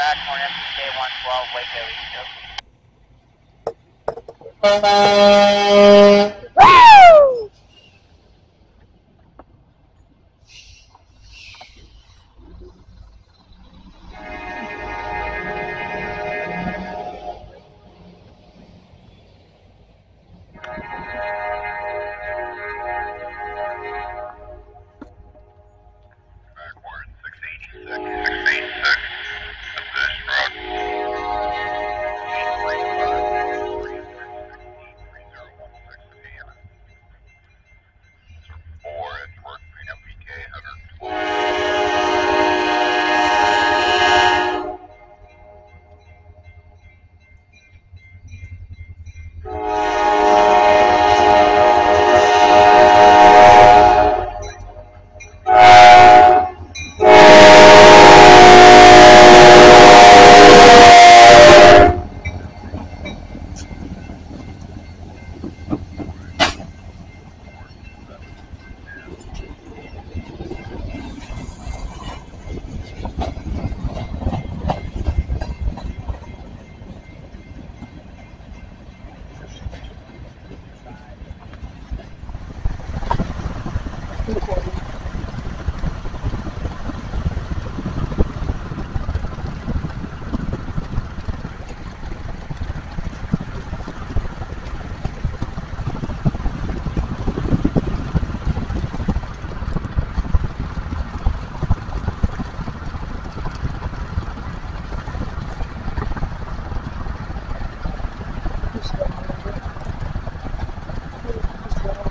track on MPK 112 Wayco East. Woo!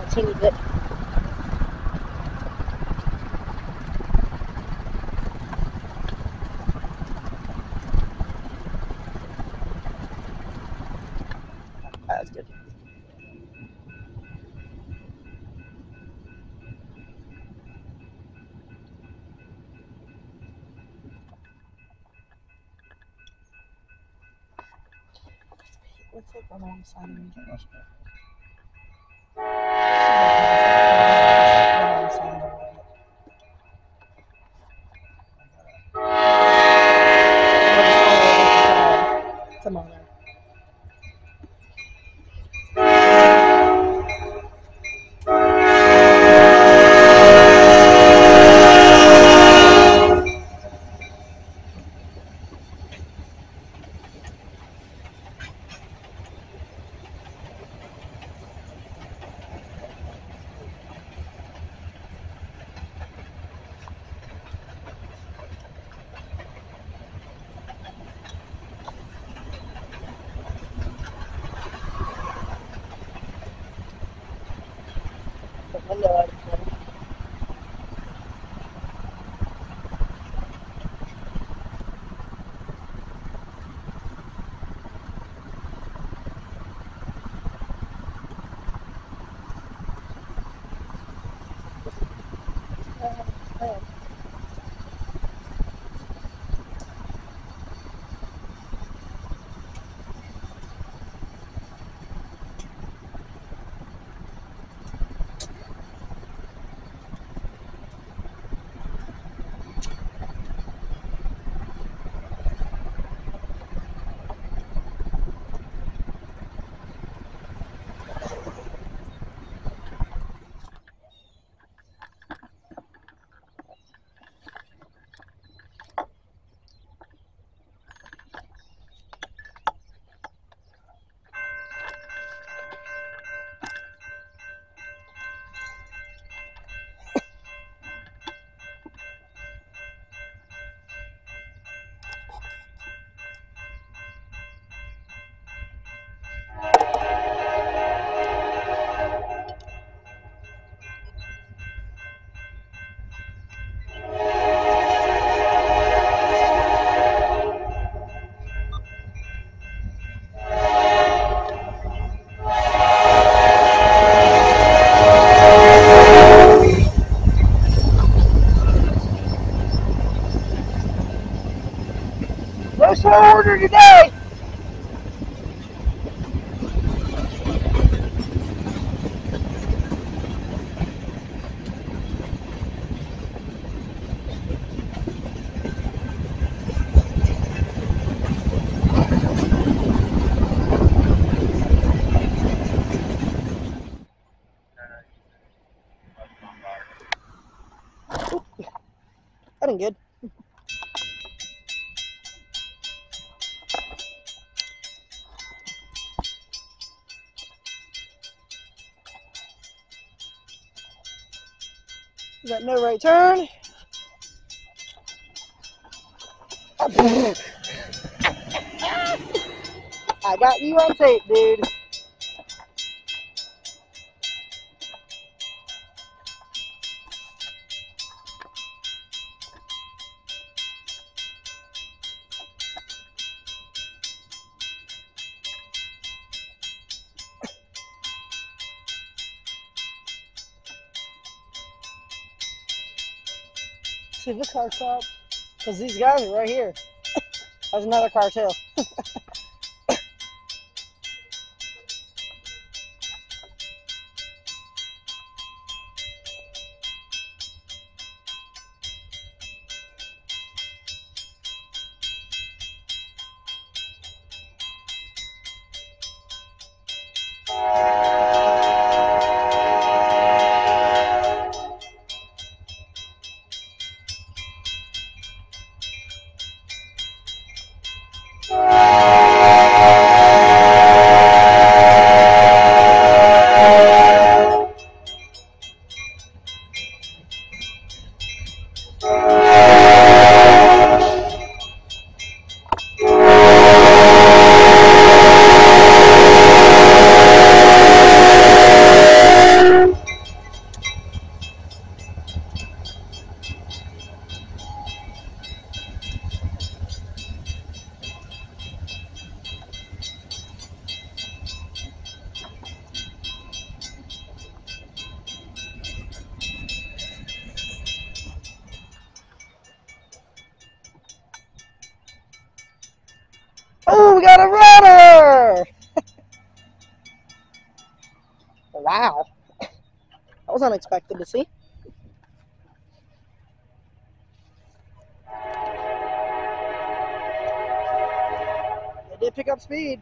Teeny bit. That's good. Looks like the wrong side of me. Put good. Is that no right turn? I got you on tape, dude. Because these guys are right here. That's another cartel. wow. That was unexpected to see. They did pick up speed.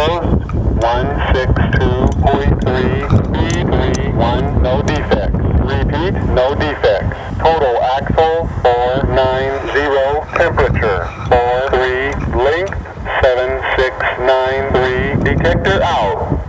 close. 162.3331, no defects. Repeat, no defects. Total axle 490, temperature four three length 7693, detector out.